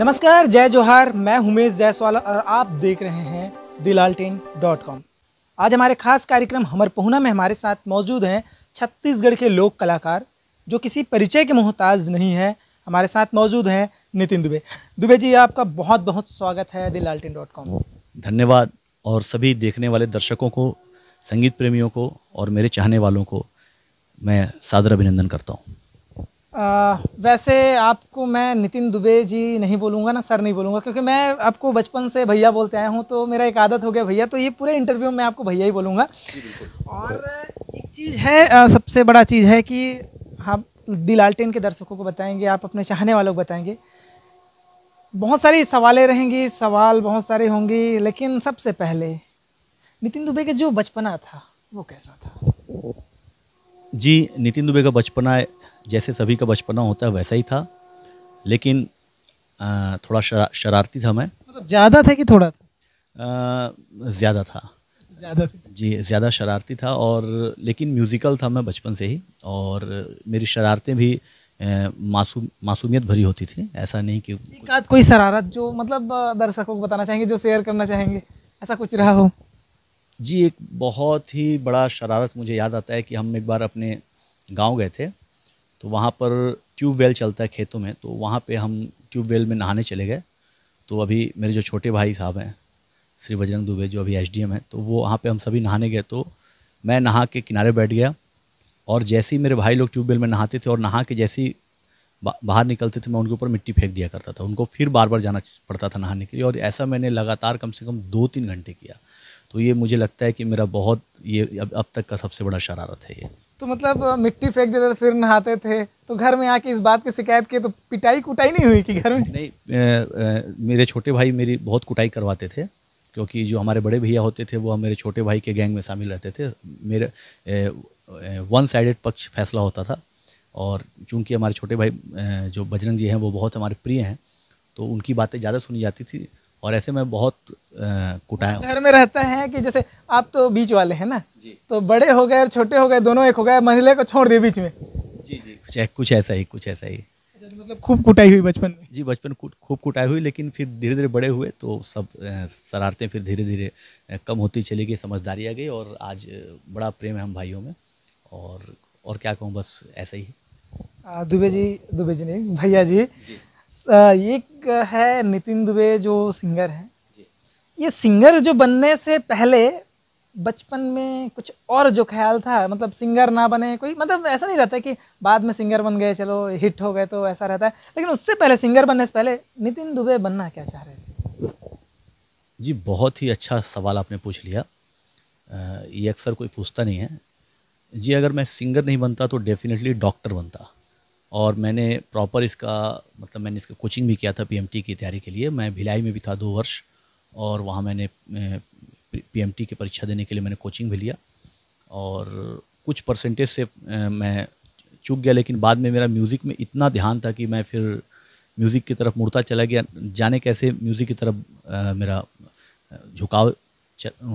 नमस्कार, जय जोहार। मैं उमेश जायसवाल और आप देख रहे हैं दिलालटेन डॉट कॉम। आज हमारे खास कार्यक्रम हमर पहुना में हमारे साथ मौजूद हैं छत्तीसगढ़ के लोक कलाकार, जो किसी परिचय के मोहताज नहीं है। हमारे साथ मौजूद हैं नितिन दुबे। दुबे जी, आपका बहुत बहुत स्वागत है दिलालटेन डॉट कॉम। धन्यवाद, और सभी देखने वाले दर्शकों को, संगीत प्रेमियों को और मेरे चाहने वालों को मैं सादर अभिनंदन करता हूँ। आ, वैसे आपको मैं नितिन दुबे जी नहीं बोलूँगा ना सर नहीं बोलूँगा क्योंकि मैं आपको बचपन से भैया बोलते आया हूँ तो मेरा एक आदत हो गया भैया तो ये पूरे इंटरव्यू में आपको भैया ही बोलूँगा। और एक चीज़ है आ, सबसे बड़ा चीज़ है कि आप दिलालटेन के दर्शकों को बताएँगे आप अपने चाहने वालों को बताएँगे। बहुत सारी सवालें रहेंगी सवाल बहुत सारे होंगी लेकिन सबसे पहले नितिन दुबे का जो बचपना था वो कैसा था? जी नितिन दुबे का बचपना जैसे सभी का बचपना होता है वैसा ही था। लेकिन आ, थोड़ा शरा, शरारती था मैं। मतलब ज़्यादा था कि थोड़ा ज़्यादा था। ज़्यादा जी ज़्यादा शरारती था और लेकिन म्यूज़िकल था मैं बचपन से ही। और मेरी शरारतें भी मासूम मासूमियत भरी होती थी। ऐसा नहीं कि एक आध कोई शरारत जो मतलब दर्शकों को बताना चाहेंगे जो शेयर करना चाहेंगे। ऐसा कुछ रहा हो? जी एक बहुत ही बड़ा शरारत मुझे याद आता है कि हम एक बार अपने गाँव गए थे। तो वहाँ पर ट्यूबवेल चलता है खेतों में तो वहाँ पे हम ट्यूबवेल में नहाने चले गए। तो अभी मेरे जो छोटे भाई साहब हैं, श्री बजरंग दुबे जो अभी एच हैं तो वो वहाँ पर हम सभी नहाने गए। तो मैं नहा के किनारे बैठ गया और जैसे ही मेरे भाई लोग ट्यूबवेल में नहाते थे और नहा के जैसे ही बाहर निकलते थे, मैं उनके ऊपर मिट्टी फेंक दिया करता था। उनको फिर बार बार जाना पड़ता था नहाने के लिए और ऐसा मैंने लगातार कम से कम दो तीन घंटे किया। तो ये मुझे लगता है कि मेरा बहुत, ये अब अब तक का सबसे बड़ा शरारत है ये। तो मतलब मिट्टी फेंक देते थे फिर नहाते थे। तो घर में आके इस बात की शिकायत की तो पिटाई कुटाई नहीं हुई कि घर में? नहीं अ, अ, मेरे छोटे भाई मेरी बहुत कुटाई करवाते थे क्योंकि जो हमारे बड़े भैया होते थे वो मेरे छोटे भाई के गैंग में शामिल रहते थे। मेरे वन साइडेड पक्ष फैसला होता था और चूँकि हमारे छोटे भाई जो बजरंग जी हैं वो बहुत हमारे प्रिय हैं तो उनकी बातें ज़्यादा सुनी जाती थी। और ऐसे में बहुत कुटाया घर में रहता है कि जैसे आप तो बीच वाले हैं ना जी। तो बड़े हो गए और छोटे हो गए दोनों एक हो गए महिला को छोड़ दिए बीच में। जी जी। कुछ कुछ ऐसा ही कुछ ऐसा ही। मतलब खूब कुटाई हुई बचपन में? जी बचपन खूब कुटाई हुई लेकिन फिर धीरे धीरे बड़े हुए तो सब शरारतें फिर धीरे धीरे कम होती चली गई समझदारी आ गई और आज बड़ा प्रेम है हम भाइयों में। और और क्या कहूँ बस ऐसा ही दुबे जी दुबे जी नहीं भैया जी। आ, एक है नितिन दुबे जो सिंगर हैं। ये सिंगर जो बनने से पहले बचपन में कुछ और जो ख्याल था मतलब सिंगर ना बने कोई मतलब ऐसा नहीं रहता कि बाद में सिंगर बन गए चलो हिट हो गए तो ऐसा रहता है। लेकिन उससे पहले सिंगर बनने से पहले नितिन दुबे बनना क्या चाह रहे थे? जी बहुत ही अच्छा सवाल आपने पूछ लिया। ये अक्सर कोई पूछता नहीं है। जी अगर मैं सिंगर नहीं बनता तो डेफिनेटली डॉक्टर बनता। और मैंने प्रॉपर इसका मतलब मैंने इसका कोचिंग भी किया था पीएमटी की तैयारी के लिए। मैं भिलाई में भी था दो वर्ष और वहाँ मैंने पीएमटी की परीक्षा देने के लिए मैंने कोचिंग भी लिया और कुछ परसेंटेज से मैं चूक गया लेकिन बाद में मेरा म्यूज़िक में इतना ध्यान था कि मैं फिर म्यूज़िक की तरफ़ मुड़ता चला गया। जाने कैसे म्यूज़िक की तरफ़ मेरा झुकाव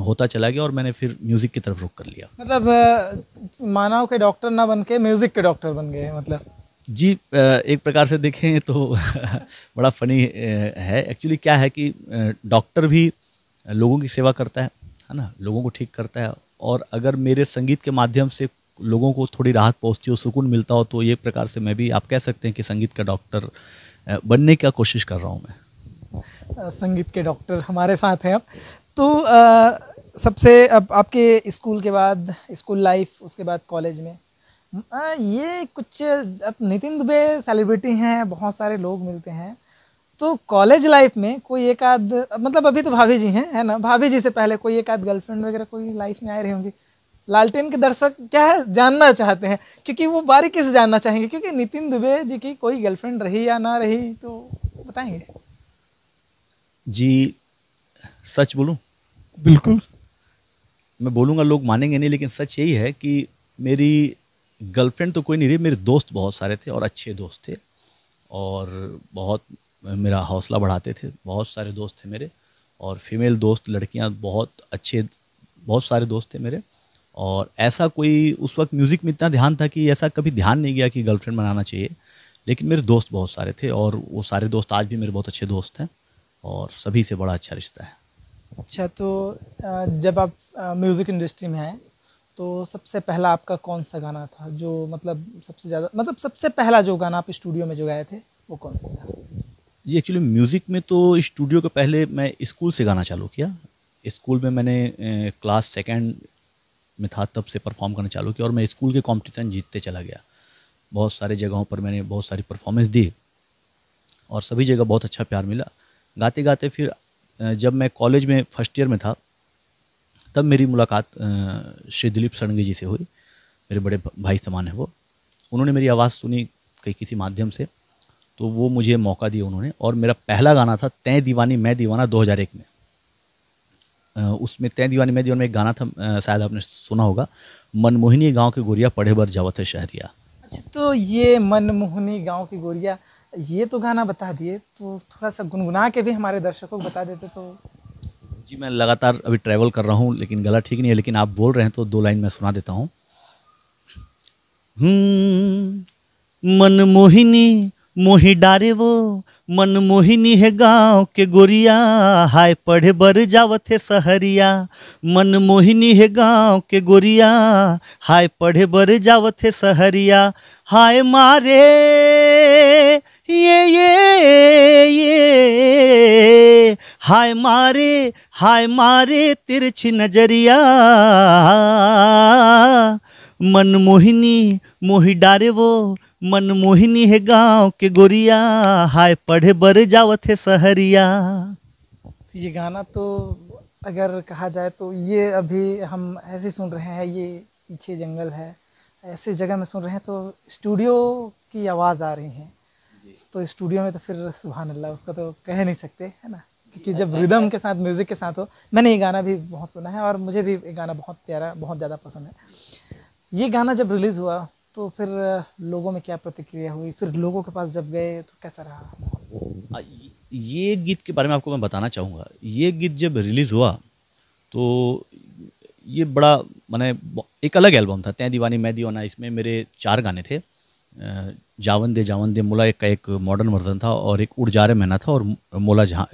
होता चला गया और मैंने फिर म्यूज़िक की तरफ़ रुख कर लिया। मतलब मानव के डॉक्टर ना बन के म्यूज़िक के डॉक्टर बन गए मतलब। जी एक प्रकार से देखें तो बड़ा फनी है। एक्चुअली क्या है कि डॉक्टर भी लोगों की सेवा करता है है ना? लोगों को ठीक करता है। और अगर मेरे संगीत के माध्यम से लोगों को थोड़ी राहत पहुँचती हो सुकून मिलता हो तो ये प्रकार से मैं भी आप कह सकते हैं कि संगीत का डॉक्टर बनने का कोशिश कर रहा हूँ मैं। संगीत के डॉक्टर हमारे साथ हैं अब। तो अ, सबसे अब आपके स्कूल के बाद स्कूल लाइफ उसके बाद कॉलेज में? ये कुछ अब नितिन दुबे सेलिब्रिटी हैं बहुत सारे लोग मिलते हैं। तो कॉलेज लाइफ में कोई एक आध मतलब अभी तो भाभी जी हैं है ना? भाभी जी से पहले कोई एक आध गर्लफ्रेंड वगैरह कोई लाइफ में आए रही होंगी। लालटेन के दर्शक क्या है? जानना चाहते हैं क्योंकि वो बारीकी से जानना चाहेंगे क्योंकि नितिन दुबे जी की कोई गर्लफ्रेंड रही या ना रही तो बताएँगे। जी सच बोलूँ? बिल्कुल। मैं बोलूँगा लोग मानेंगे नहीं लेकिन सच यही है कि मेरी गर्लफ्रेंड तो कोई नहीं रही, मेरे दोस्त बहुत सारे थे और अच्छे दोस्त थे और बहुत मेरा हौसला बढ़ाते थे, बहुत सारे दोस्त थे मेरे और फीमेल दोस्त, लड़कियाँ बहुत अच्छे, बहुत सारे दोस्त थे मेरे और ऐसा कोई उस वक्त म्यूज़िक में इतना ध्यान था कि ऐसा कभी ध्यान नहीं गया कि गर्लफ्रेंड बनाना चाहिए, लेकिन मेरे दोस्त बहुत सारे थे और वो सारे दोस्त आज भी मेरे बहुत अच्छे दोस्त हैं और सभी से बड़ा अच्छा रिश्ता है। अच्छा तो जब आप म्यूज़िक इंडस्ट्री में आए तो सबसे पहला आपका कौन सा गाना था? जो मतलब सबसे ज़्यादा मतलब सबसे पहला जो गाना आप स्टूडियो में जो गाए थे, वो कौन सा था? जी एक्चुअली म्यूज़िक में तो स्टूडियो के पहले मैं स्कूल से गाना चालू किया। स्कूल में मैंने क्लास सेकेंड में था, तब से परफॉर्म करना चालू किया और मैं स्कूल के कंपटीशन जीतते चला गया। बहुत सारे जगहों पर मैंने बहुत सारी परफॉर्मेंस दी और सभी जगह बहुत अच्छा प्यार मिला। गाते गाते फिर जब मैं कॉलेज में फ़र्स्ट ईयर में था तब मेरी मुलाकात श्री दिलीप सड़ंगी जी से हुई। मेरे बड़े भाई समान है वो। उन्होंने मेरी आवाज़ सुनी कहीं किसी माध्यम से तो वो मुझे मौका दिया उन्होंने। और मेरा पहला गाना था, तय दीवानी मैं दीवाना 2001 में। उसमें तय दीवानी मैं दीवाना में एक गाना था शायद आपने सुना होगा। मनमोहिनी गाँव के गोरिया पढ़े भर जावत है शहरिया। अच्छा तो ये मनमोहिनी गाँव की गोरिया, ये तो गाना बता दिए तो थोड़ा सा गुनगुना के भी हमारे दर्शकों को बता देते तो जी मैं लगातार अभी ट्रैवल कर रहा हूँ लेकिन गला ठीक नहीं है लेकिन आप बोल रहे हैं तो दो लाइन मैं सुना देता हूँ। हम्म, मनमोहिनी मोही डारे वो मन मोहिनी है गाँव के गोरिया हाय पढ़े बर जावत है सहरिया। मन मोहिनी है गाँव के गोरिया हाय पढ़े बर जावत है सहरिया। हाय मारे हाय मारे हाय मारे तिरछी नज़रिया। मनमोहिनी मोही डारे वो मनमोहिनी है गाँव के गोरिया। हाय पढ़े बर जावत है सहरिया। तो ये गाना तो अगर कहा जाए तो ये अभी हम ऐसे सुन रहे हैं ये पीछे जंगल है। ऐसे जगह में सुन रहे हैं तो स्टूडियो की आवाज़ आ रही है। तो स्टूडियो में तो फिर सुबहान अल्लाह उसका तो कह नहीं सकते है ना? क्योंकि जब रिदम के साथ म्यूज़िक के साथ हो, मैंने ये गाना भी बहुत सुना है और मुझे भी ये गाना बहुत प्यारा, बहुत ज़्यादा पसंद है। ये गाना जब रिलीज़ हुआ तो फिर लोगों में क्या प्रतिक्रिया हुई? फिर लोगों के पास जब गए तो कैसा रहा? ये- गीत के बारे में आपको मैं बताना चाहूँगा। ये गीत जब रिलीज़ हुआ तो ये बड़ा, मैंने एक अलग एल्बम था तय दीवानी मैं दीवाना इसमें मेरे चार गाने थे। जावन दे जावन दे मोला एक का एक मॉडर्न वर्जन था और एक उड़ जा रे मैना था और मोला झा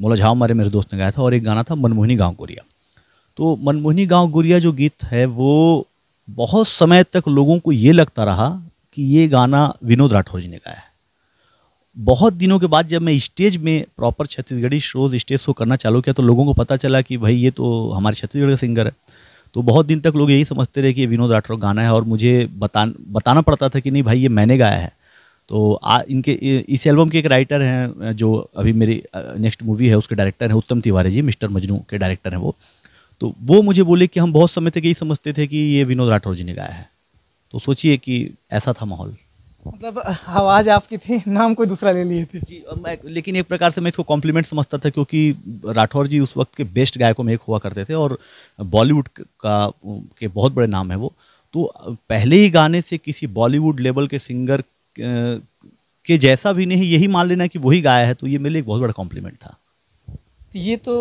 मोला झाव मारे मेरे दोस्त ने गाया था और एक गाना था मनमोहिनी गाँव गोरिया। तो मनमोहिनी गाँव गोरिया जो गीत है वो बहुत समय तक लोगों को ये लगता रहा कि ये गाना विनोद राठौर जी ने गाया है। बहुत दिनों के बाद जब मैं स्टेज में proper Chhattisgarhi shows stage show करना चालू किया तो लोगों को पता चला कि भाई ये तो हमारे छत्तीसगढ़ का सिंगर है। तो बहुत दिन तक लोग यही समझते रहे कि ये विनोद राठौर गाना है और मुझे बता बताना पड़ता था कि नहीं भाई ये मैंने गाया है। तो आ, इनके इस एल्बम के एक राइटर हैं जो अभी मेरी नेक्स्ट मूवी है उसके डायरेक्टर हैं उत्तम तिवारी जी मिस्टर मजनू के डायरेक्टर हैं वो। तो वो मुझे बोले कि हम बहुत समय तक यही समझते थे कि ये विनोद राठौर जी ने गाया है। तो सोचिए कि ऐसा था माहौल। मतलब आवाज़ आपकी थी नाम कोई दूसरा ले लिए थे। जी मैं लेकिन एक प्रकार से मैं इसको कॉम्प्लीमेंट समझता था क्योंकि राठौर जी उस वक्त के बेस्ट गायकों में एक हुआ करते थे और बॉलीवुड का के बहुत बड़े नाम है वो। तो पहले ही गाने से किसी बॉलीवुड लेवल के सिंगर के जैसा भी नहीं यही मान लेना कि वही गाया है तो ये मेरे लिए एक बहुत बड़ा कॉम्प्लीमेंट था। ये तो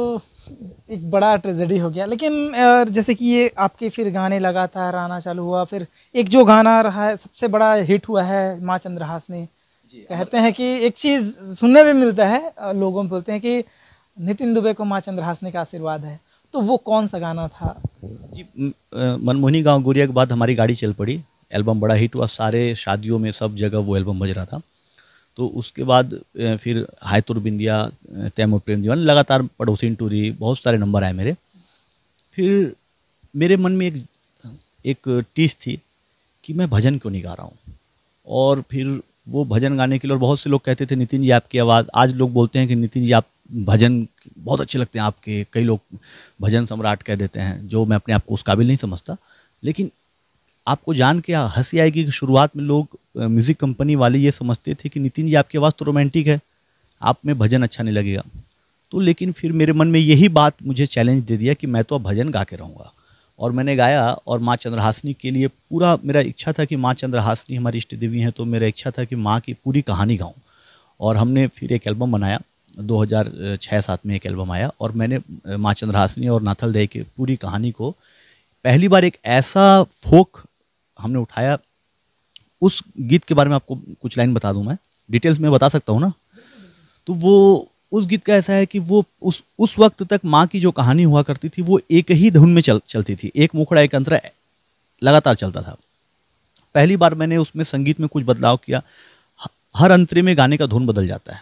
एक बड़ा ट्रेजेडी हो गया। लेकिन जैसे कि ये आपके फिर गाने लगातार आना चालू हुआ फिर एक जो गाना रहा है सबसे बड़ा हिट हुआ है माँ चंद्रहास ने। कहते हैं कि एक चीज़ सुनने में मिलता है लोगों में बोलते हैं कि नितिन दुबे को माँ चंद्रहासनी का आशीर्वाद है। तो वो कौन सा गाना था? जी मनमोहनी गाँव गुरिया के बाद हमारी गाड़ी चल पड़ी। एल्बम बड़ा हिट हुआ सारे शादियों में सब जगह वो एल्बम बज रहा था। तो उसके बाद फिर हाय तुर बिंदिया तैमूर प्रेम दीवान, लगातार पड़ोसी टूरी, बहुत सारे नंबर आए मेरे। फिर मेरे मन में एक एक टीस थी कि मैं भजन क्यों नहीं गा रहा हूँ? और फिर वो भजन गाने के लिए, और बहुत से लोग कहते थे, नितिन जी, आपकी आवाज़ आज लोग बोलते हैं कि, नितिन जी, आप भजन बहुत अच्छे लगते हैं आपके। कई लोग भजन सम्राट कह देते हैं, जो मैं अपने आप को उस काबिल नहीं समझता। लेकिन आपको जान के हँसी आएगी कि शुरुआत में लोग म्यूज़िक कंपनी वाले ये समझते थे कि नितिन जी, आपकी आवाज़ तो रोमांटिक है, आप में भजन अच्छा नहीं लगेगा। तो लेकिन फिर मेरे मन में यही बात मुझे चैलेंज दे दिया कि मैं तो अब भजन गा के रहूँगा। और मैंने गाया और माँ चंद्रहासनी के लिए पूरा मेरा इच्छा था कि माँ चंद्रहासनी हमारी इष्ट देवी हैं तो मेरा इच्छा था कि माँ की पूरी कहानी गाऊँ। और हमने फिर एक एल्बम बनाया 2006-7 में एक एल्बम आया और मैंने माँ चंद्रहासनी और नाथल दे की पूरी कहानी को पहली बार एक ऐसा फोक हमने उठाया। उस गीत के बारे में आपको कुछ लाइन बता दूँ मैं। डिटेल्स में बता सकता हूँ ना? तो वो, उस गीत का ऐसा है कि वो उस उस वक्त तक माँ की जो कहानी हुआ करती थी, वो एक ही धुन में चल, चलती थी। एक मुखड़ा, एक अंतरा, लगातार चलता था। पहली बार मैंने उसमें संगीत में कुछ बदलाव किया। हर अंतरे में गाने का धुन बदल जाता है।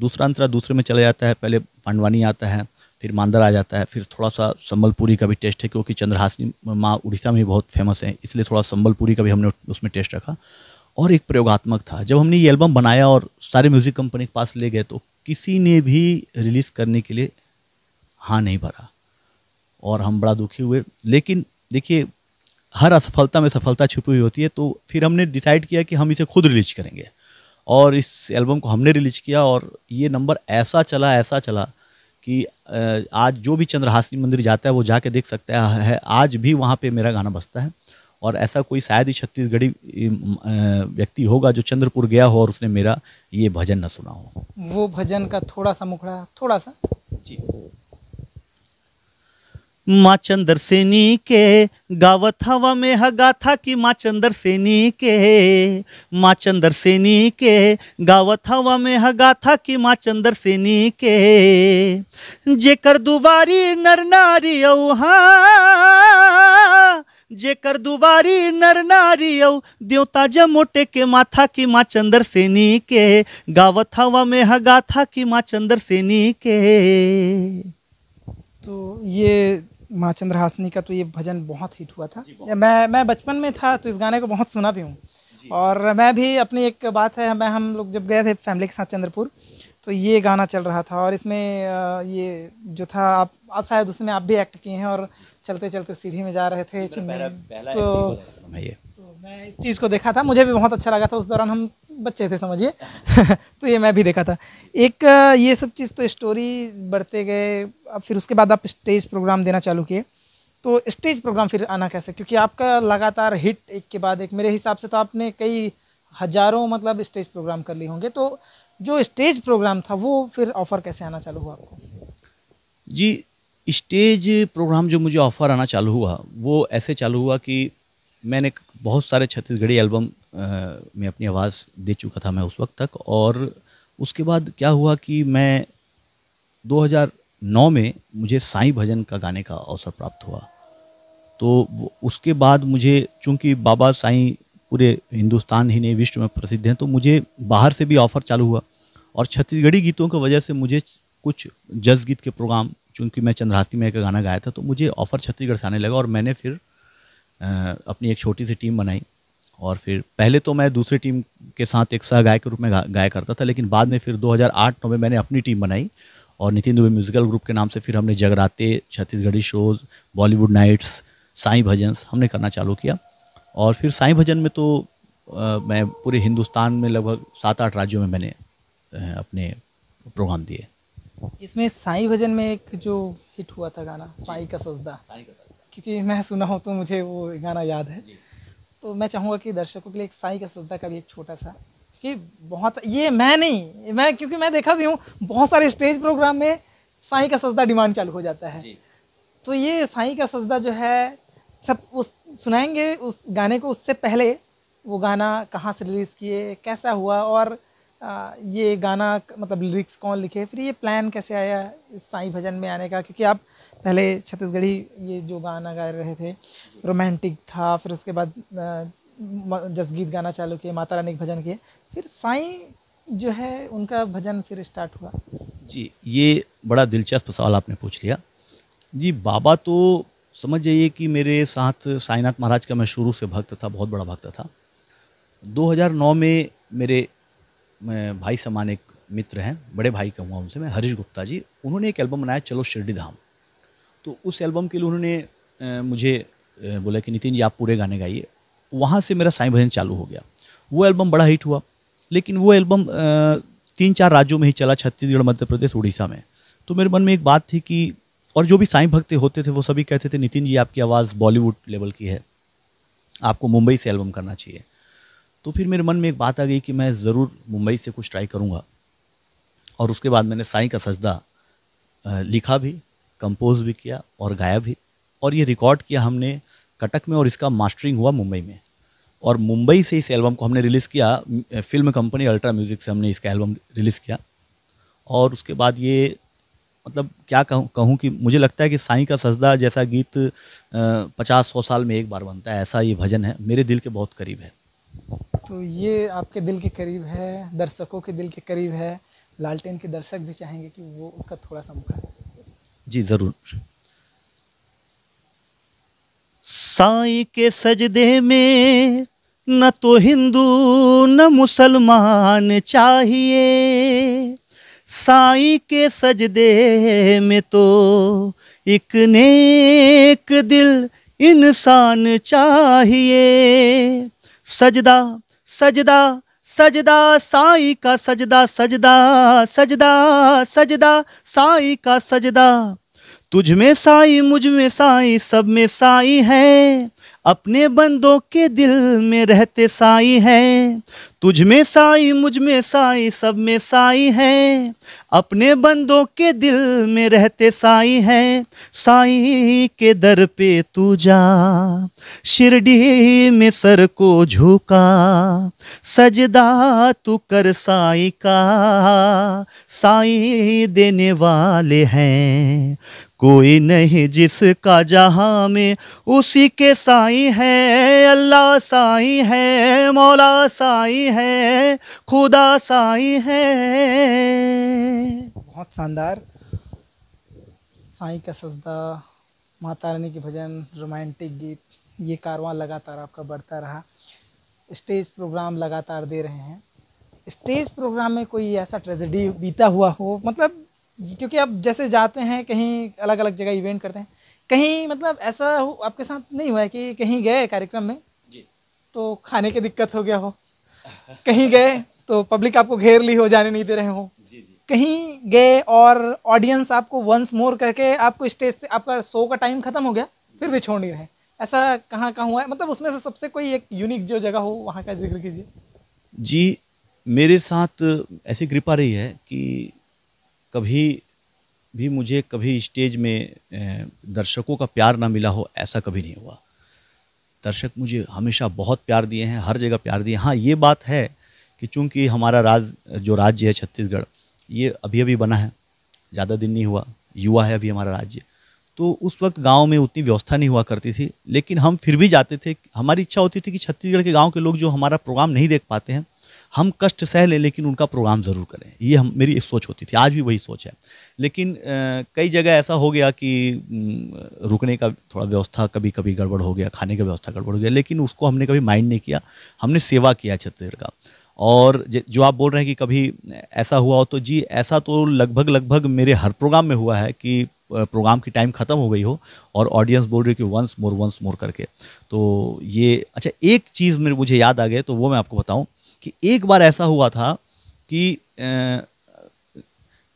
दूसरा अंतरा दूसरे में चला जाता है। पहले पांडवानी आता है। फिर मांदर आ जाता है, फिर थोड़ा सा संबलपुरी का भी टेस्ट है, क्योंकि चंद्रहासनी माँ उड़ीसा में भी बहुत फ़ेमस है, इसलिए थोड़ा संबलपुरी का भी हमने उसमें टेस्ट रखा। और एक प्रयोगात्मक था, जब हमने ये एल्बम बनाया और सारे म्यूज़िक कंपनी के पास ले गए तो किसी ने भी रिलीज़ करने के लिए हाँ नहीं भरा। और हम बड़ा दुखी हुए, लेकिन देखिए, हर असफलता में सफलता छुपी हुई होती है तो फिर हमने डिसाइड किया कि हम इसे खुद रिलीज़ करेंगे। और इस एल्बम को हमने रिलीज़ किया और ये नंबर ऐसा चला ऐसा चला कि आज जो भी चंद्रहासिनी मंदिर जाता है वो जाके देख सकता है आज भी वहाँ पे मेरा गाना बसता है। और ऐसा कोई शायद ही छत्तीसगढ़ी व्यक्ति होगा जो चंद्रपुर गया हो और उसने मेरा ये भजन न सुना हो। वो भजन का थोड़ा सा मुखड़ा थोड़ा सा? जी। माँ चंद्र सेनी के, गावत हवा में हगा था कि माँ चंद्र सेनी के। माँ चंद्र सेनी के, गावत हवा में हगा था कि माँ चंद्र सेनी के। जेकर दुवारी नर नारी जेकर दुबारी नर नारी औ, देवता मोटे के माथा की माँ चंद्र सेनी के। गावत हवा में हगा था कि माँ चंद्र सेनी के। तो ये माँ चंद्र हासनी का तो ये भजन बहुत हिट हुआ था। मैं मैं बचपन में था तो इस गाने को बहुत सुना भी हूँ। और मैं भी अपनी एक बात है मैं हम लोग जब गए थे फैमिली के साथ चंद्रपुर तो ये गाना चल रहा था। और इसमें ये जो था आप शायद उसमें आप भी एक्ट किए हैं और चलते चलते सीढ़ी में जा रहे थे तो, तो मैं इस चीज़ को देखा था। मुझे भी बहुत अच्छा लगा था। उस दौरान हम बच्चे थे, समझिए। तो ये मैं भी देखा था। एक, ये सब चीज़ तो स्टोरी बढ़ते गए। अब फिर उसके बाद आप स्टेज प्रोग्राम देना चालू किए। तो स्टेज प्रोग्राम फिर आना कैसे? क्योंकि आपका लगातार हिट एक के बाद एक। मेरे हिसाब से तो आपने कई हज़ारों मतलब स्टेज प्रोग्राम कर लिए होंगे। तो जो स्टेज प्रोग्राम था, वो फिर ऑफ़र कैसे आना चालू हुआ आपको? जी स्टेज प्रोग्राम जो मुझे ऑफ़र आना चालू हुआ, वो ऐसे चालू हुआ कि मैंने बहुत सारे छत्तीसगढ़ी एल्बम में अपनी आवाज़ दे चुका था मैं उस वक्त तक और उसके बाद क्या हुआ कि मैं 2009 में मुझे साईं भजन का गाने का अवसर प्राप्त हुआ। तो उसके बाद मुझे चूँकि बाबा साईं पूरे हिंदुस्तान ही नहीं, विश्व में प्रसिद्ध हैं तो मुझे बाहर से भी ऑफ़र चालू हुआ और छत्तीसगढ़ी गीतों की वजह से मुझे कुछ जज गीत के प्रोग्राम, चूँकि मैं चंद्रहासी में एक गाना गाया था तो मुझे ऑफ़र छत्तीसगढ़ से आने लगा और मैंने फिर अपनी एक छोटी सी टीम बनाई और फिर पहले तो मैं दूसरी टीम के साथ एक सह गायक के रूप में गाया करता था लेकिन बाद में फिर 2008 में मैंने अपनी टीम बनाई और नितिन दुबे म्यूज़िकल ग्रुप के नाम से फिर हमने जगराते Chhattisgarhi shows Bollywood nights Sai bhajans हमने करना चालू किया। और फिर साई भजन में तो आ, मैं पूरे हिंदुस्तान में लगभग सात आठ राज्यों में मैंने अपने प्रोग्राम दिए। इसमें साई भजन में एक जो हिट हुआ था गाना साई का सजदा। क्योंकि मैं सुना हूँ तो मुझे वो गाना याद है। तो मैं चाहूँगा कि दर्शकों के लिए एक साई का सजदा का भी एक छोटा सा कि बहुत ये मैं नहीं मैं क्योंकि मैं देखा भी हूँ बहुत सारे स्टेज प्रोग्राम में साई का सजदा डिमांड चालू हो जाता है। तो ये साई का सजदा जो है सब उस सुनाएँगे उस गाने को उससे पहले वो गाना कहाँ से रिलीज़ किए कैसा हुआ और आ, ये गाना मतलब लिरिक्स कौन लिखे फिर ये प्लान कैसे आया साई भजन में आने का क्योंकि आप पहले छत्तीसगढ़ी ये जो गाना गा रहे थे, रोमांटिक था, फिर उसके बाद जसगीत गाना चालू किए, माता रानी के भजन किए, फिर साई जो है उनका भजन फिर स्टार्ट हुआ। जी, ये बड़ा दिलचस्प सवाल आपने पूछ लिया। जी, बाबा तो समझ जाइए कि मेरे साथ साईनाथ महाराज का मैं शुरू से भक्त था, बहुत बड़ा भक्त था। 2009 में मेरे भाई समान एक मित्र हैं, बड़े भाई कहूँगा उनसे, मैं हरीश गुप्ता जी, उन्होंने एक एल्बम बनाया, चलो शिरडी धाम तो उस एल्बम के लिए उन्होंने मुझे बोला कि नितिन जी, आप पूरे गाने गाइए। वहाँ से मेरा साईं भजन चालू हो गया। वो एल्बम बड़ा हिट हुआ। लेकिन वो एल्बम तीन चार राज्यों में ही चला, छत्तीसगढ़, मध्य प्रदेश, उड़ीसा में। तो मेरे मन में एक बात थी कि, और जो भी साईं भक्त होते थे, वो सभी कहते थे, नितिन जी, आपकी आवाज़ बॉलीवुड लेवल की है। आपको मुंबई से एल्बम करना चाहिए। तो फिर मेरे मन में एक बात आ गई कि मैं ज़रूर मुंबई से कुछ ट्राई करूँगा। और उसके बाद मैंने साईं का सजदा लिखा भी। कंपोज भी किया और गाया भी। और ये रिकॉर्ड किया हमने कटक में और इसका मास्टरिंग हुआ मुंबई में। और मुंबई से इस एल्बम को हमने रिलीज़ किया फ़िल्म कंपनी अल्ट्रा म्यूज़िक से हमने इसका एल्बम रिलीज़ किया। और उसके बाद ये मतलब क्या कहूँ कहूँ कि मुझे लगता है कि साईं का सजदा जैसा गीत पचास सौ साल में एक बार बनता है, ऐसा ये भजन है। मेरे दिल के बहुत करीब है। तो ये आपके दिल के करीब है, दर्शकों के दिल के करीब है, लालटेन के दर्शक भी चाहेंगे कि वो उसका थोड़ा सा मुखा जी, ज़रूर। साई के सजदे में न तो हिंदू, न मुसलमान चाहिए। साई के सजदे में तो एक नेक दिल इंसान चाहिए। सजदा सजदा सजदा साई का सजदा सजदा सजदा सजदा साई का सजदा। तुझ में साई, मुझमें साई, सब में साई है। अपने बंदों के दिल में रहते साई है। तुझ में साई, मुझमें साई, सब में साई है। अपने बंदों के दिल में रहते साई है। साई के दर पे तू जा, शिरडी में सर को झुका। सजदा तू कर साई का, साई देने वाले हैं। कोई नहीं जिसका जहाँ में उसी के साई है, अल्लाह साई है, मौला साई है, खुदा साई है। बहुत शानदार। साई का सजदा, माता रानी के भजन, रोमांटिक गीत, ये कारवां लगातार आपका बढ़ता रहा। स्टेज प्रोग्राम लगातार दे रहे हैं। स्टेज प्रोग्राम में कोई ऐसा ट्रेजेडी बीता हुआ हो? मतलब क्योंकि आप जैसे जाते हैं कहीं अलग अलग जगह इवेंट करते हैं कहीं मतलब ऐसा आपके साथ नहीं हुआ है कि कहीं गए कार्यक्रम में? जी। तो खाने की दिक्कत हो गया हो। कहीं गए तो पब्लिक आपको घेर ली हो जाने नहीं दे रहे हो। जी जी। कहीं गए और ऑडियंस आपको वंस मोर करके आपको स्टेज से आपका शो का टाइम खत्म हो गया फिर भी छोड़ नहीं रहे। ऐसा कहाँ कहाँ हुआ है? मतलब उसमें से सबसे कोई एक यूनिक जो जगह हो वहाँ का ज़िक्र कीजिए। जी मेरे साथ ऐसी कृपा रही है कि कभी भी मुझे कभी स्टेज में दर्शकों का प्यार ना मिला हो, ऐसा कभी नहीं हुआ। दर्शक मुझे हमेशा बहुत प्यार दिए हैं, हर जगह प्यार दिए हाँ। ये बात है कि चूँकि हमारा राज, जो राज्य है छत्तीसगढ़, ये अभी अभी बना है, ज़्यादा दिन नहीं हुआ, युवा है अभी हमारा राज्य। तो उस वक्त गाँव में उतनी व्यवस्था नहीं हुआ करती थी, लेकिन हम फिर भी जाते थे। हमारी इच्छा होती थी कि छत्तीसगढ़ के गाँव के लोग जो हमारा प्रोग्राम नहीं देख पाते हैं हम कष्ट सह लें, लेकिन उनका प्रोग्राम ज़रूर करें। ये हम, मेरी एक सोच होती थी, आज भी वही सोच है। लेकिन कई जगह ऐसा हो गया कि रुकने का थोड़ा व्यवस्था कभी कभी गड़बड़ हो गया, खाने का व्यवस्था गड़बड़ हो गया, लेकिन उसको हमने कभी माइंड नहीं किया। हमने सेवा किया छत्तीसगढ़ का। और जो आप बोल रहे हैं कि कभी ऐसा हुआ हो तो जी, ऐसा तो लगभग लगभग मेरे हर प्रोग्राम में हुआ है कि प्रोग्राम की टाइम ख़त्म हो गई हो और ऑडियंस बोल रही कि वंस मोर वंस मोर करके। तो ये अच्छा एक चीज़ मेरे, मुझे याद आ गए तो वो मैं आपको बताऊँ। कि एक बार ऐसा हुआ था कि आ,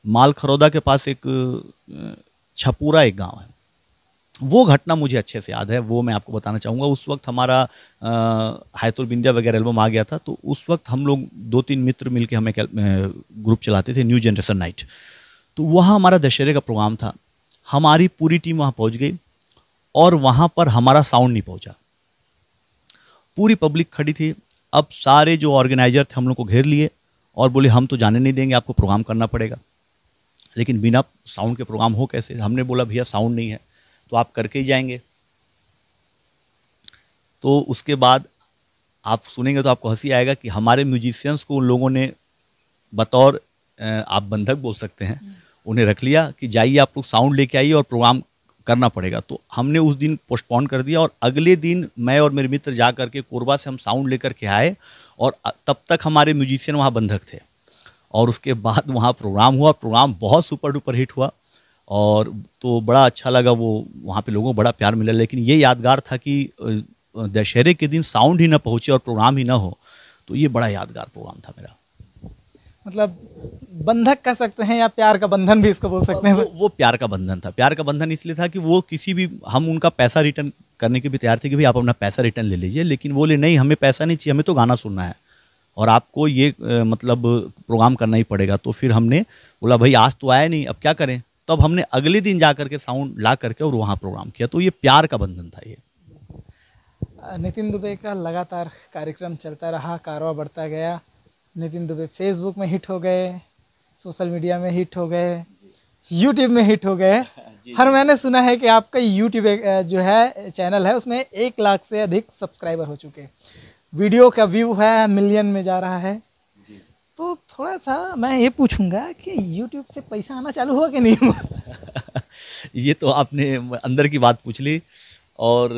माल खरोदा के पास एक छपूरा एक गाँव है। वो घटना मुझे अच्छे से याद है वो मैं आपको बताना चाहूँगा। उस वक्त हमारा हायतुल बिंदिया वगैरह एल्बम आ गया था तो उस वक्त हम लोग दो तीन मित्र मिलके हमें ग्रुप चलाते थे न्यू जनरेशन नाइट। तो वहाँ हमारा दशहरे का प्रोग्राम था। हमारी पूरी टीम वहाँ पहुँच गई और वहाँ पर हमारा साउंड नहीं पहुँचा। पूरी पब्लिक खड़ी थी अब सारे जो ऑर्गेनाइजर थे हम लोग को घेर लिए और बोले हम तो जाने नहीं देंगे आपको प्रोग्राम करना पड़ेगा। लेकिन बिना साउंड के प्रोग्राम हो कैसे? हमने बोला भैया साउंड नहीं है तो आप करके ही जाएँगे। तो उसके बाद आप सुनेंगे तो आपको हँसी आएगा कि हमारे म्यूजिशियंस को उन लोगों ने बतौर आप बंधक बोल सकते हैं उन्हें रख लिया कि जाइए आप लोग साउंड लेके आइए और प्रोग्राम करना पड़ेगा। तो हमने उस दिन पोस्टपोन कर दिया और अगले दिन मैं और मेरे मित्र जा करके कोरबा से हम साउंड लेकर के आए और तब तक हमारे म्यूजिशियन वहाँ बंधक थे। और उसके बाद वहाँ प्रोग्राम हुआ। प्रोग्राम बहुत सुपर डुपर हिट हुआ और तो बड़ा अच्छा लगा वो, वहाँ पे लोगों को बड़ा प्यार मिला। लेकिन ये यादगार था कि दशहरे के दिन साउंड ही ना पहुँचे और प्रोग्राम ही ना हो। तो ये बड़ा यादगार प्रोग्राम था मेरा। मतलब बंधक कह सकते हैं या प्यार का बंधन भी इसको बोल सकते हैं। वो, वो प्यार का बंधन था। प्यार का बंधन इसलिए था कि वो किसी भी हम उनका पैसा रिटर्न करने के भी तैयार थे कि भाई आप अपना पैसा रिटर्न ले लीजिए लेकिन बोले नहीं हमें पैसा नहीं चाहिए हमें तो गाना सुनना है। और आपको ये मतलब प्रोग्राम करना ही पड़ेगा। तो फिर हमने बोला भाई आज तो आया नहीं अब क्या करें? तब हमने अगले दिन जा करके साउंड ला करके और वहाँ प्रोग्राम किया। तो ये प्यार का बंधन था ये। नितिन दुबे का लगातार कार्यक्रम चलता रहा कारवा बढ़ता गया। नितिन दुबे फेसबुक में हिट हो गए सोशल मीडिया में हिट हो गए यूट्यूब में हिट हो गए। हर मैंने सुना है कि आपका यूट्यूब जो है चैनल है उसमें एक लाख से अधिक सब्सक्राइबर हो चुके हैं। वीडियो का व्यू है मिलियन में जा रहा है। तो थोड़ा सा मैं ये पूछूँगा कि यूट्यूब से पैसा आना चालू हुआ कि नहीं हुआ? ये तो आपने अंदर की बात पूछ ली और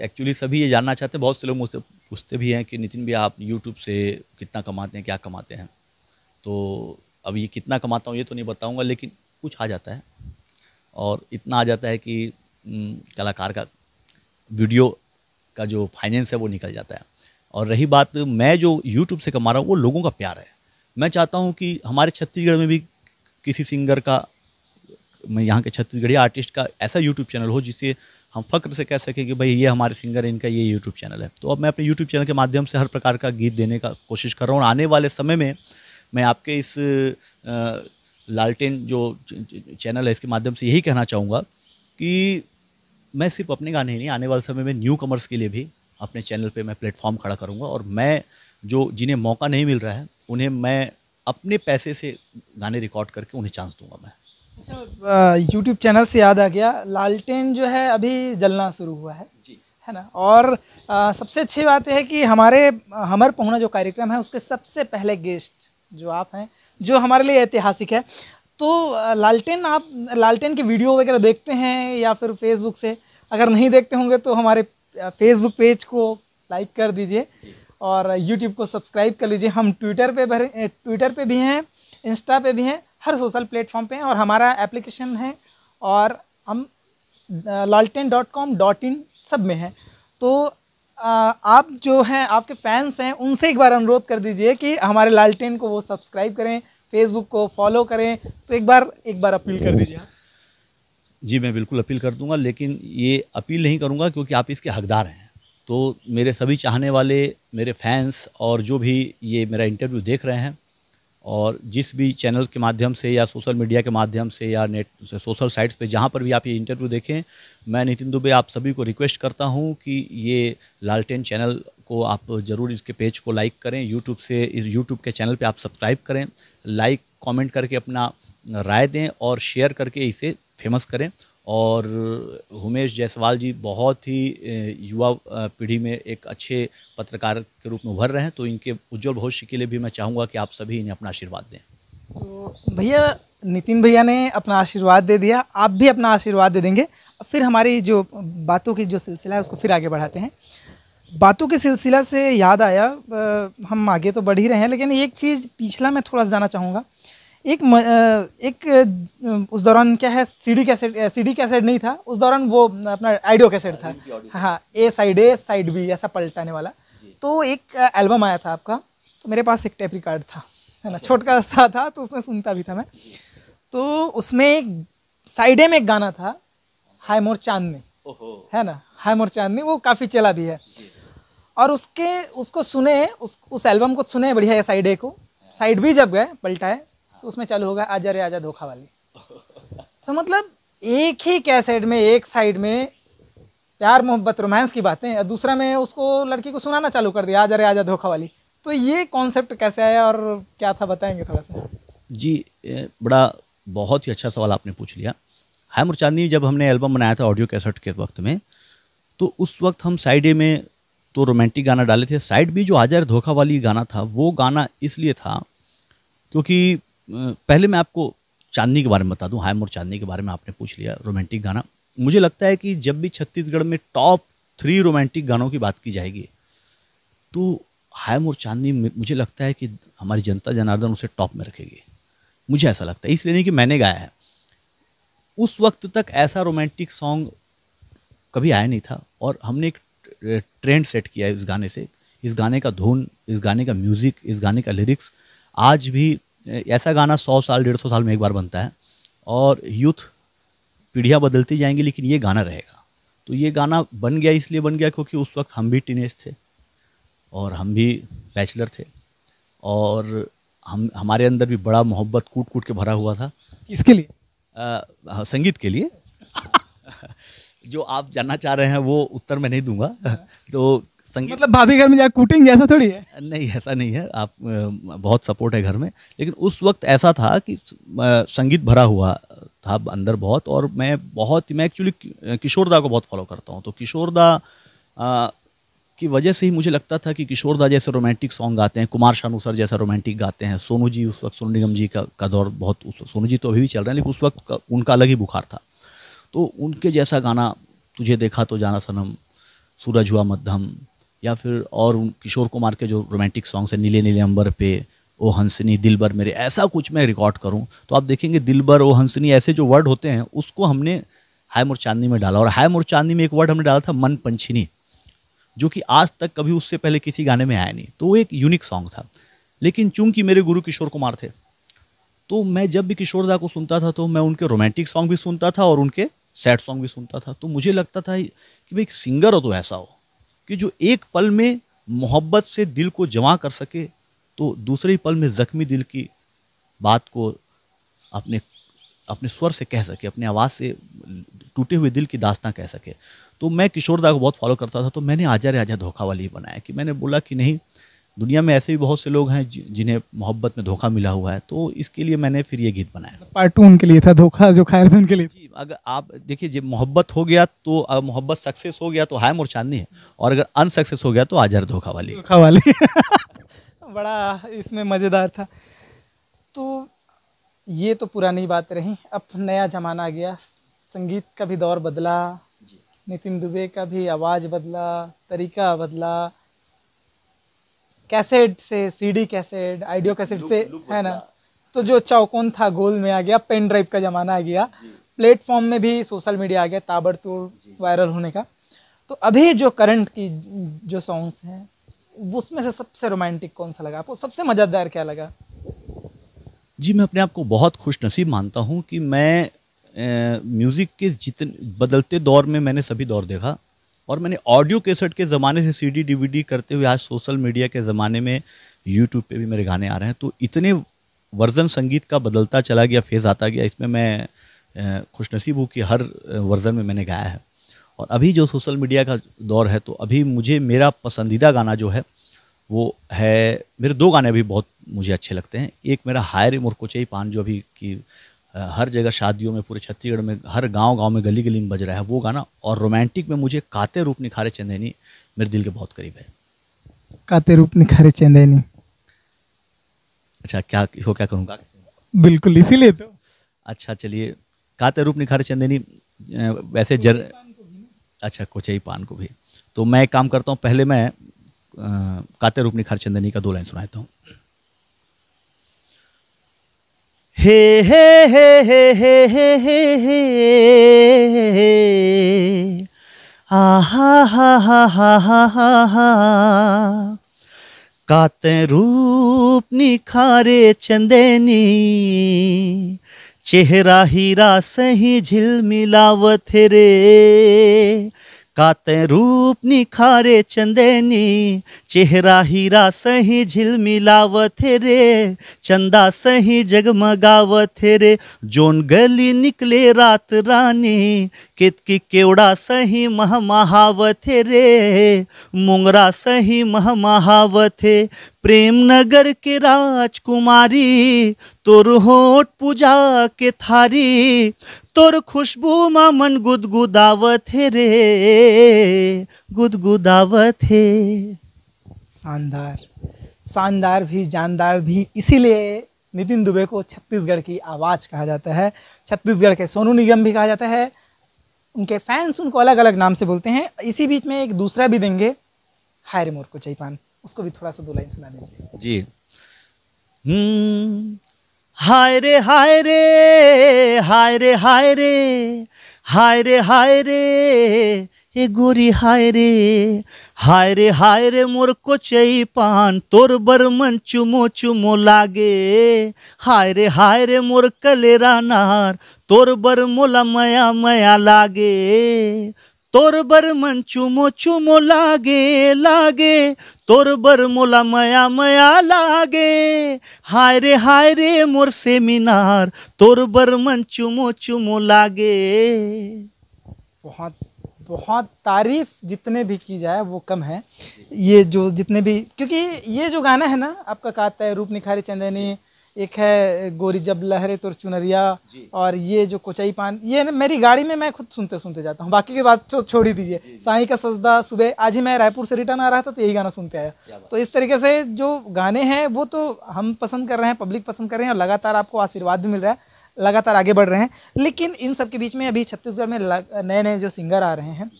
एक्चुअली सभी ये जानना चाहते हैं बहुत से लोग मुझसे पूछते भी हैं कि नितिन भी आप यूट्यूब से कितना कमाते हैं, क्या कमाते हैं? तो अब ये कितना कमाता हूँ ये तो नहीं बताऊँगा, लेकिन कुछ आ जाता है। और इतना आ जाता है कि कलाकार का वीडियो का जो फाइनेंस है वो निकल जाता है। और रही बात, मैं जो यूट्यूब से कमा रहा हूँ, वो लोगों का प्यार है। मैं चाहता हूँ कि हमारे छत्तीसगढ़ में भी किसी सिंगर का, मैं यहाँ के छत्तीसगढ़ी आर्टिस्ट का ऐसा यूट्यूब चैनल हो जिससे हम फ़क्र से कह सकें कि भाई ये हमारे सिंगर इनका ये यूट्यूब चैनल है। तो अब मैं अपने यूट्यूब चैनल के माध्यम से हर प्रकार का गीत देने का कोशिश कर रहा हूँ। आने वाले समय में मैं आपके इस लालटेन जो चैनल है, इसके माध्यम से यही कहना चाहूँगा कि मैं सिर्फ़ अपने गाने ही नहीं, आने वाले समय में न्यू कमर्स के लिए भी अपने चैनल पे मैं प्लेटफॉर्म खड़ा करूँगा। और मैं जो, जिन्हें मौका नहीं मिल रहा है, उन्हें मैं अपने पैसे से गाने रिकॉर्ड करके उन्हें चांस दूँगा मैं। अच्छा यूट्यूब चैनल से याद आ गया। लालटेन जो है अभी जलना शुरू हुआ है। जी। है ना? और आ, सबसे अच्छी बात है कि हमारे हमर पहुना जो कार्यक्रम है उसके सबसे पहले गेस्ट जो आप हैं जो हमारे लिए ऐतिहासिक है। तो लालटेन आप लालटेन की वीडियो वगैरह देखते हैं या फिर फेसबुक से? अगर नहीं देखते होंगे तो हमारे फेसबुक पेज को लाइक कर दीजिए और यूट्यूब को सब्सक्राइब कर लीजिए। हम ट्विटर पे भरे ट्विटर पे भी हैं इंस्टा पे भी हैं हर सोशल प्लेटफॉर्म पे और हमारा एप्लीकेशन है और हम लालटेन डॉट कॉम डॉट इन सब में हैं। तो आप जो हैं, आपके फैंस हैं, उनसे एक बार अनुरोध कर दीजिए कि हमारे लालटेन को वो सब्सक्राइब करें फेसबुक को फॉलो करें तो एक बार एक बार अपील कर दीजिए। जी, मैं बिल्कुल अपील कर दूँगा, लेकिन ये अपील नहीं करूँगा क्योंकि आप इसके हकदार हैं। तो मेरे सभी चाहने वाले, मेरे फैंस और जो भी ये मेरा इंटरव्यू देख रहे हैं और जिस भी चैनल के माध्यम से या सोशल मीडिया के माध्यम से या नेट सोशल साइट्स पे जहाँ पर भी आप ये इंटरव्यू देखें, मैं नितिन दुबे आप सभी को रिक्वेस्ट करता हूँ कि ये लालटेन चैनल को आप ज़रूर इसके पेज को लाइक करें यूट्यूब से यूट्यूब के चैनल पे आप सब्सक्राइब करें लाइक कमेंट करके अपना राय दें और शेयर करके इसे फ़ेमस करें। और उमेश जायसवाल जी बहुत ही युवा पीढ़ी में एक अच्छे पत्रकार के रूप में उभर रहे हैं तो इनके उज्जवल भविष्य के लिए भी मैं चाहूँगा कि आप सभी इन्हें अपना आशीर्वाद दें। तो भैया, नितिन भैया ने अपना आशीर्वाद दे दिया, आप भी अपना आशीर्वाद दे देंगे। फिर हमारी जो बातों की जो सिलसिला है, उसको फिर आगे बढ़ाते हैं। बातों के सिलसिला से याद आया हम आगे तो बढ़ ही रहे हैं, लेकिन एक चीज़ पिछला मैं थोड़ा जाना चाहूँगा। एक एक उस दौरान क्या है सीडी कैसेट सीडी कैसेट नहीं था उस दौरान वो अपना आइडियो कैसेट था। हाँ A side A side B ऐसा पलटाने वाला। तो एक एल्बम आया था आपका तो मेरे पास एक टेप रिकॉर्ड था है ना अच्छा। छोटका सा था तो उसमें सुनता भी था मैं। तो उसमें एक साइड ए में एक गाना था हाय मोर चांदनी है ना हाय मोर चांदनी वो काफ़ी चला भी है। और उसके उसको सुने उस उस एल्बम को सुने बढ़िया है साइड ए को। साइड बी जब गए पलटाए तो उसमें चालू होगा आजा रे आजा धोखा वाली तो मतलब एक ही कैसेट में, एक साइड में प्यार, मोहब्बत रोमांस की बातें और दूसरा में उसको लड़की को सुनाना चालू कर दिया, आजा रे आजा धोखा वाली तो ये कॉन्सेप्ट कैसे आया और क्या था, बताएँगे थोड़ा सा? जी बड़ा बहुत ही अच्छा सवाल आपने पूछ लिया। हाय मुरचांदी, जब हमने एल्बम बनाया था ऑडियो कैसेट के वक्त में तो उस वक्त हम साइड ए में तो रोमांटिक गाना डाले थे। साइड बी जो आजा धोखा वाली गाना था, वो गाना इसलिए था क्योंकि पहले मैं आपको चांदनी के बारे में बता दूँ, हाय मोर चांदनी के बारे में आपने पूछ लिया, रोमांटिक गाना। मुझे लगता है कि जब भी छत्तीसगढ़ में टॉप थ्री रोमांटिक गानों की बात की जाएगी तो हाय मोर चांदनी मुझे लगता है कि हमारी जनता जनार्दन उसे टॉप में रखेगी। मुझे ऐसा लगता है, इसलिए नहीं कि मैंने गाया है। उस वक्त तक ऐसा रोमांटिक सॉन्ग कभी आया नहीं था और हमने एक ट्रेंड सेट किया है इस गाने से। इस गाने का धुन, इस गाने का म्यूज़िक इस गाने का लिरिक्स आज भी ऐसा गाना सौ साल डेढ़ सौ साल में एक बार बनता है और यूथ पीढ़ियाँ बदलती जाएँगी लेकिन ये गाना रहेगा। तो ये गाना बन गया इसलिए बन गया क्योंकि उस वक्त हम भी टीनेज थे और हम भी बैचलर थे और हम हमारे अंदर भी बड़ा मोहब्बत कूट कूट के भरा हुआ था। इसके लिए? आ, हाँ, संगीत के लिए। जो आप जानना चाह रहे हैं वो उत्तर मैं नहीं दूँगा। तो संगीत मतलब भाभी घर में जाकर कूटेंगे ऐसा थोड़ी है? नहीं ऐसा नहीं है। आप बहुत सपोर्ट है घर में। लेकिन उस वक्त ऐसा था कि संगीत भरा हुआ था अंदर बहुत और मैं बहुत मैं एक्चुअली किशोरदा को बहुत फॉलो करता हूँ। तो किशोरदा की वजह से ही मुझे लगता था कि किशोरदा जैसे रोमांटिक सॉन्ग गाते हैं कुमार शानू सर जैसा रोमांटिक गाते हैं सोनू जी उस वक्त सोनू निगम जी का का दौर बहुत उस सोनू जी तो अभी भी चल रहे हैं लेकिन उस वक्त उनका अलग ही बुखार था। तो उनके जैसा गाना तुझे देखा तो जाना सनम सूरज हुआ मध्यम या फिर और किशोर कुमार के जो रोमांटिक सॉन्ग्स हैं, नीले नीले अंबर पे, ओ हंसनी दिलबर मेरे, ऐसा कुछ मैं रिकॉर्ड करूँ तो आप देखेंगे दिलबर ओ हंसनी, ऐसे जो वर्ड होते हैं, उसको हमने हाय मोर चांदनी में डाला। और हाय मोर चांदनी में एक वर्ड हमने डाला था, मन पंछिनी, जो कि आज तक कभी उससे पहले किसी गाने में आया नहीं। तो वो एक यूनिक सॉन्ग था। लेकिन चूँकि मेरे गुरु किशोर कुमार थे तो मैं जब भी किशोरदा को सुनता था तो मैं उनके रोमांटिक सॉन्ग भी सुनता था और उनके सैड सॉन्ग भी सुनता था। तो मुझे लगता था कि भाई, एक सिंगर हो तो ऐसा हो। कि जो एक पल में मोहब्बत से दिल को जमा कर सके तो दूसरे ही पल में ज़ख्मी दिल की बात को अपने अपने स्वर से कह सके, अपने आवाज़ से टूटे हुए दिल की दास्तां कह सके। तो मैं किशोरदा को बहुत फॉलो करता था तो मैंने आजा रे आजा धोखा वाली बनाया कि मैंने बोला कि नहीं दुनिया में ऐसे भी बहुत से लोग हैं जिन्हें मोहब्बत में धोखा मिला हुआ है तो इसके लिए मैंने फिर ये गीत बनाया। पार्ट टू उनके लिए था धोखा जो खायर थे उनके लिए। जी अगर आप देखिए जब मोहब्बत हो गया तो अगर मोहब्बत सक्सेस हो गया तो हाय मोर चांदनी है और अगर अनसक्सेस हो गया तो आजार धोखा वाली धोखा वाली। बड़ा इसमें मज़ेदार था। तो ये तो पुरानी बात रही अब नया ज़माना आ गया संगीत का भी दौर बदला नितिन दुबे का भी आवाज़ बदला तरीका बदला कैसेट से सीडी कैसेट आइडियो कैसेट से है ना? तो जो चौकोन था गोल में आ गया पेन ड्राइव का ज़माना आ गया। प्लेटफॉर्म में भी सोशल मीडिया आ गया ताबड़तोड़ वायरल होने का। तो अभी जो करंट की जो सॉन्ग्स हैं उसमें से सबसे रोमांटिक कौन सा लगा आपको? सबसे मज़ेदार क्या लगा? जी मैं अपने आप को बहुत खुश नसीब मानता हूँ कि मैं म्यूज़िक के जितने बदलते दौर में मैंने सभी दौर देखा। और मैंने ऑडियो कैसेट के ज़माने से सीडी डीवीडी करते हुए आज सोशल मीडिया के ज़माने में यूट्यूब पे भी मेरे गाने आ रहे हैं। तो इतने वर्जन संगीत का बदलता चला गया, फ़ेज़ आता गया, इसमें मैं खुशनसीब हूँ कि हर वर्जन में मैंने गाया है। और अभी जो सोशल मीडिया का दौर है तो अभी मुझे मेरा पसंदीदा गाना जो है, वो है, मेरे दो गाने अभी बहुत मुझे अच्छे लगते हैं। एक मेरा हायर मुरकोचई पान जो अभी की हर जगह शादियों में पूरे छत्तीसगढ़ में हर गाँव गाँव में गली गली में बज रहा है वो गाना। और रोमांटिक में मुझे काते रूप निखारे चंदेनी मेरे दिल के बहुत करीब है। काते रूप निखारे चंदेनी। अच्छा क्या इसको क्या करूँगा? बिल्कुल इसीलिए तो। अच्छा चलिए काते रूप निखारे चंदेनी वैसे जर अच्छा कोचई पान को भी। तो मैं एक काम करता हूँ पहले मैं काते रूप निखार चंदनी का दो लाइन सुनाता हूँ। हे हे हे हे हे हे हे हे आहा हा हा हा हा हा हा. काते रूप निखारे चंदेनी, चेहरा हीरा सही झिल मिलावत रे. काते रूप निखारे चंदेनी, चेहरा हीरा सही झिल मिलावत रे, चंदा सही जगमगावत रे। जोन गली निकले रात रानी, केतकी केवड़ा सही मह महावत रे। मुंगरा सही मह महावत प्रेम नगर के राजकुमारी तोर होठ पूजा के थारी तोर खुशबू मा मन गुदगुदावत है रे गुदगुदावत है। शानदार शानदार भी जानदार भी। इसीलिए नितिन दुबे को छत्तीसगढ़ की आवाज़ कहा जाता है। छत्तीसगढ़ के सोनू निगम भी कहा जाता है। उनके फैंस उनको अलग अलग नाम से बोलते हैं। इसी बीच में एक दूसरा भी देंगे हायर मोर को चाहिए उसको भी थोड़ा सा दो लाइन सुना दीजिए। जी। हम्म हाय रे हाय रे हाय रे हाय रे हाय रे हाय रे ए गोरी हाय रे हाय रे हाय रे मोर को चई पान तोर बर मन चुमो चुमो लागे हाय रे हाय रे मोर कलेरा नार तोर बर मोला मया मया लागे तोर बर मन चुमो चुमो लागे लागे। तोर बर मोला मया मया लागे। हाय रे हाय रे मोर से मीनार, तोर बर मन चुमो चुमो लागे। बहुत बहुत तारीफ़ जितने भी की जाए, वो कम है। ये जो जितने भी, क्योंकि ये जो गाना है ना, आपका कहता है, रूप निखारी चंदनी एक है गोरी जब लहरे तुर चुनरिया और ये जो कोचाई पान ये ना मेरी गाड़ी में मैं खुद सुनते सुनते जाता हूँ। बाकी की बात तो छोड़ ही दीजिए। साई का सजदा सुबह आज ही मैं रायपुर से रिटर्न आ रहा था तो यही गाना सुनते आया। तो इस तरीके से जो गाने हैं वो तो हम पसंद कर रहे हैं पब्लिक पसंद कर रहे हैं और लगातार आपको आशीर्वाद भी मिल रहा है लगातार आगे बढ़ रहे हैं। लेकिन इन सब के बीच में अभी छत्तीसगढ़ में नए नए जो सिंगर आ रहे हैं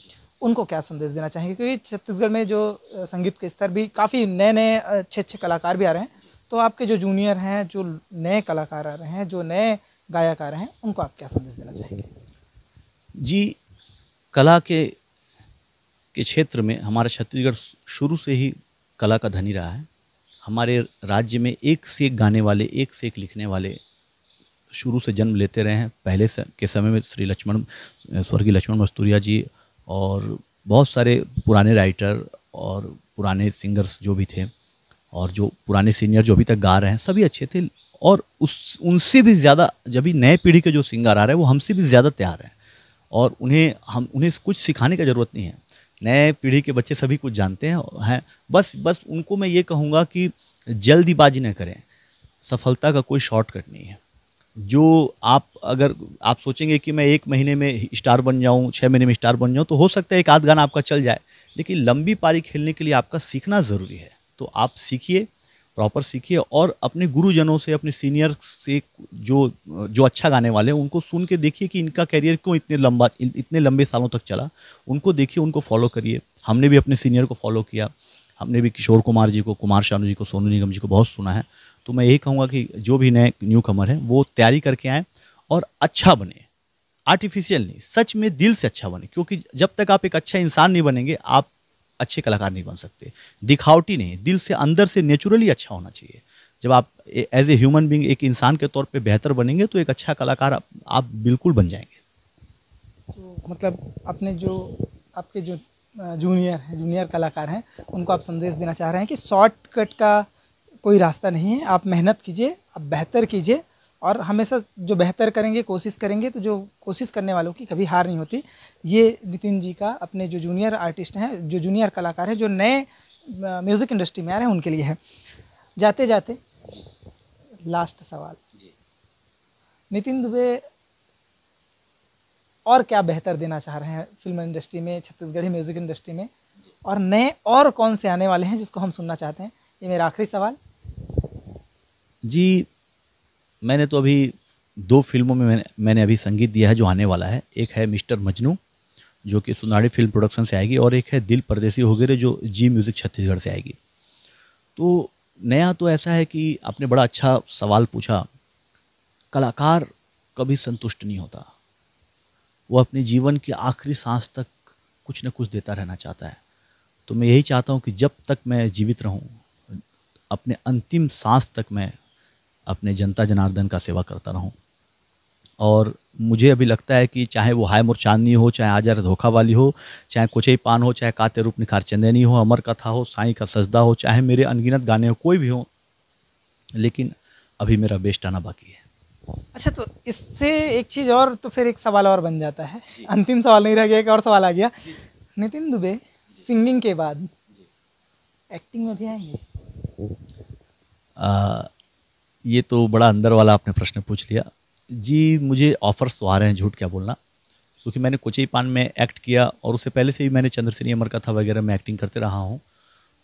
उनको क्या संदेश देना चाहेंगे? क्योंकि छत्तीसगढ़ में जो संगीत के स्तर भी काफ़ी नए नए अच्छे अच्छे कलाकार भी आ रहे हैं। तो आपके जो जूनियर हैं, जो नए कलाकार आ रहे हैं, जो नए गायक आ रहे हैं, उनको आप क्या संदेश देना चाहेंगे? जी, कला के के क्षेत्र में हमारा छत्तीसगढ़ शुरू से ही कला का धनी रहा है। हमारे राज्य में एक से एक गाने वाले, एक से एक लिखने वाले शुरू से जन्म लेते रहे हैं। पहले से, के समय में श्री लक्ष्मण, स्वर्गीय लक्ष्मण मस्तूरिया जी और बहुत सारे पुराने राइटर और पुराने सिंगर्स जो भी थे और जो पुराने सीनियर जो अभी तक गा रहे हैं, सभी अच्छे थे और उस, उनसे भी ज़्यादा, जब भी नए पीढ़ी के जो सिंगर आ रहे हैं, वो हमसे भी ज़्यादा तैयार हैं। और उन्हें, हम, उन्हें कुछ सिखाने की ज़रूरत नहीं है। नए पीढ़ी के बच्चे सभी कुछ जानते हैं हैं। बस बस उनको मैं ये कहूँगा कि जल्दीबाजी न करें। सफलता का कोई शॉर्टकट नहीं है। जो आप, अगर आप सोचेंगे कि मैं एक महीने में स्टार बन जाऊँ छः महीने में स्टार बन जाऊँ तो हो सकता है एक आध गाना आपका चल जाए। लेकिन लंबी पारी खेलने के लिए आपका सीखना ज़रूरी है। तो आप सीखिए, प्रॉपर सीखिए और अपने गुरुजनों से, अपने सीनियर से जो जो अच्छा गाने वाले हैं, उनको सुन के देखिए कि इनका करियर क्यों इतने लंबा इतने लंबे सालों तक चला। उनको देखिए, उनको फॉलो करिए। हमने भी अपने सीनियर को फॉलो किया। हमने भी किशोर कुमार जी को, कुमार शानू जी को, सोनू निगम जी को बहुत सुना है। तो मैं यही कहूँगा कि जो भी नए न्यू कमर हैं, वो तैयारी करके आएँ और अच्छा बने। आर्टिफिशियल नहीं, सच में दिल से अच्छा बने। क्योंकि जब तक आप एक अच्छा इंसान नहीं बनेंगे, आप अच्छे कलाकार नहीं बन सकते। दिखावटी नहीं दिल से अंदर से नेचुरली अच्छा होना चाहिए। जब आप एज ए ह्यूमन बींग एक इंसान के तौर पे बेहतर बनेंगे तो एक अच्छा कलाकार आप, आप बिल्कुल बन जाएँगे। तो मतलब अपने जो आपके जो जूनियर हैं जूनियर कलाकार हैं उनको आप संदेश देना चाह रहे हैं कि शॉर्टकट का कोई रास्ता नहीं है। आप मेहनत कीजिए आप बेहतर कीजिए और हमेशा जो बेहतर करेंगे कोशिश करेंगे तो जो कोशिश करने वालों की कभी हार नहीं होती। ये नितिन जी का अपने जो जूनियर आर्टिस्ट हैं जो जूनियर कलाकार हैं जो नए म्यूज़िक इंडस्ट्री में आ रहे हैं उनके लिए है। जाते जाते लास्ट सवाल। नितिन दुबे और क्या बेहतर देना चाह रहे हैं फ़िल्म इंडस्ट्री में छत्तीसगढ़ी म्यूज़िक इंडस्ट्री में? और नए और कौन से आने वाले हैं जिसको हम सुनना चाहते हैं? ये मेरा आखिरी सवाल। जी मैंने तो अभी दो फ़िल्मों में मैंने मैंने अभी संगीत दिया है जो आने वाला है। एक है मिस्टर मजनू, जो कि सुनाड़ी फ़िल्म प्रोडक्शन से आएगी, और एक है दिल परदेसी वगैरह जो जी म्यूज़िक छत्तीसगढ़ से आएगी। तो नया तो ऐसा है कि आपने बड़ा अच्छा सवाल पूछा, कलाकार कभी संतुष्ट नहीं होता। वो अपने जीवन की आखिरी सांस तक कुछ न कुछ देता रहना चाहता है। तो मैं यही चाहता हूँ कि जब तक मैं जीवित रहूँ, अपने अंतिम सांस तक मैं अपने जनता जनार्दन का सेवा करता रहूँ। और मुझे अभी लगता है कि चाहे वो हाय मुर चांदनी हो चाहे आजार धोखा वाली हो चाहे कुचई पान हो चाहे काते रूप निखार चंदेनी हो अमर कथा हो साई का सजदा हो चाहे मेरे अनगिनत गाने हो कोई भी हो लेकिन अभी मेरा बेस्ट आना बाकी है। अच्छा तो इससे एक चीज़ और तो फिर एक सवाल और बन जाता है। अंतिम सवाल नहीं रह गया एक और सवाल आ गया। नितिन दुबे सिंगिंग के बाद एक्टिंग में भी आएँगे? ये तो बड़ा अंदर वाला आपने प्रश्न पूछ लिया। जी, मुझे ऑफर्स तो आ रहे हैं, झूठ क्या बोलना? क्योंकि मैंने कोचई पान में एक्ट किया और उससे पहले से ही मैंने चंद्रसेनी अमर कथा वगैरह में एक्टिंग करते रहा हूँ।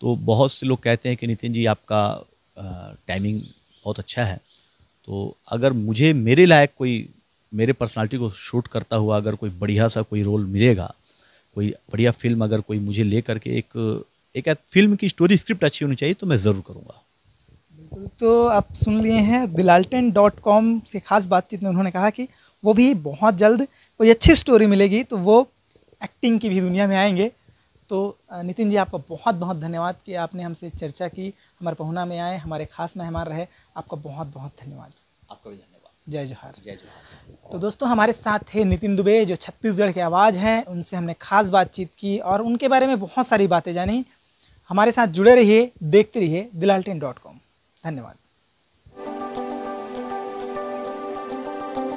तो बहुत से लोग कहते हैं कि नितिन जी, आपका टाइमिंग बहुत अच्छा है। तो अगर मुझे, मेरे लायक कोई, मेरे पर्सनालिटी को शूट करता हुआ अगर कोई बढ़िया सा कोई रोल मिलेगा, कोई बढ़िया फ़िल्म अगर कोई मुझे ले करके एक एक फ़िल्म की स्टोरी स्क्रिप्ट अच्छी होनी चाहिए तो मैं ज़रूर करूँगा। तो आप सुन लिए हैं दिलाल्टन डॉट कॉम से ख़ास बातचीत में उन्होंने कहा कि वो भी बहुत जल्द कोई अच्छी स्टोरी मिलेगी तो वो एक्टिंग की भी दुनिया में आएँगे। तो नितिन जी आपका बहुत बहुत धन्यवाद कि आपने हमसे चर्चा की हमारे पहुना में आए हमारे खास मेहमान रहे। आपका बहुत बहुत धन्यवाद। आपका भी धन्यवाद। जय जोहार। जय जोहार। तो दोस्तों हमारे साथ थे नितिन दुबे जो छत्तीसगढ़ के आवाज़ हैं। उनसे हमने खास बातचीत की और उनके बारे में बहुत सारी बातें जानी। हमारे साथ जुड़े रहिए देखते रहिए दिलाल्टेन डॉट कॉम। धन्यवाद।